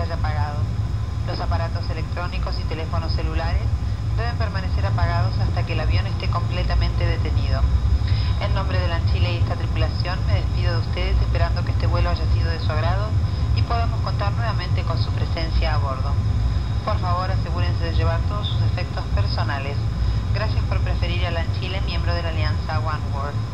haya apagado. Los aparatos electrónicos y teléfonos celulares deben permanecer apagados hasta que el avión esté completamente detenido. En nombre de la Chile y esta tripulación me despido de ustedes esperando que este vuelo haya sido de su agrado y podamos contar nuevamente con su presencia a bordo. Por favor, asegúrense de llevar todos sus efectos personales. Gracias por preferir a la Chile, miembro de la alianza One World.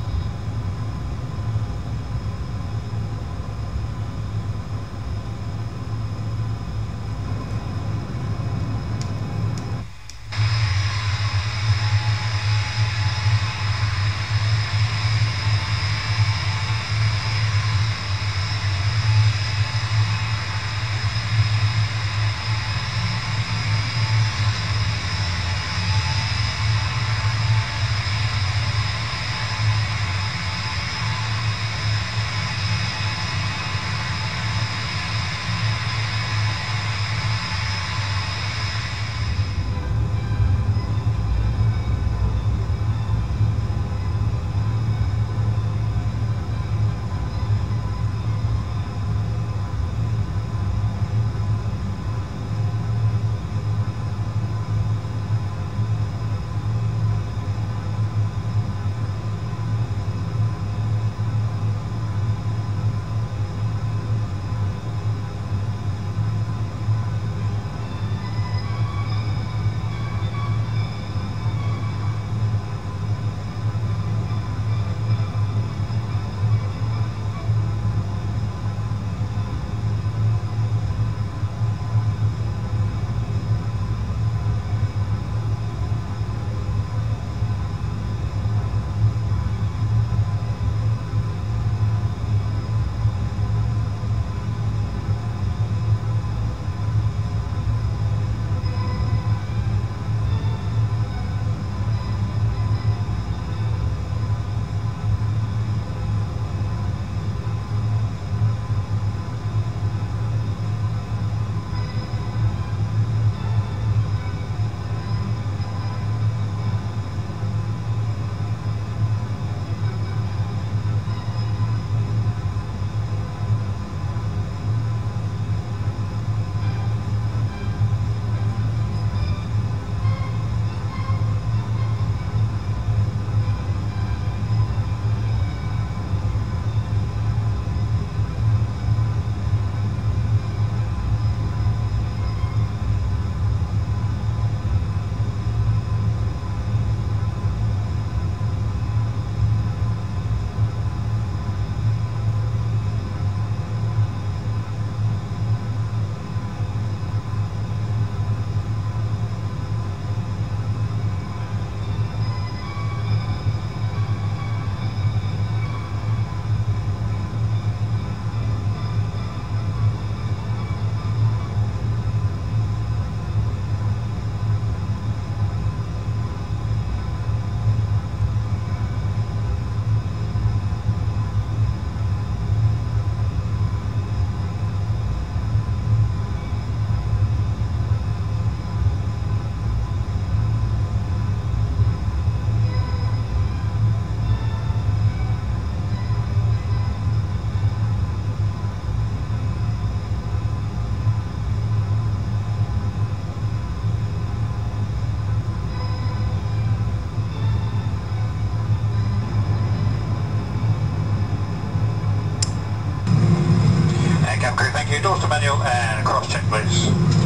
nose to manual and uh, cross check please.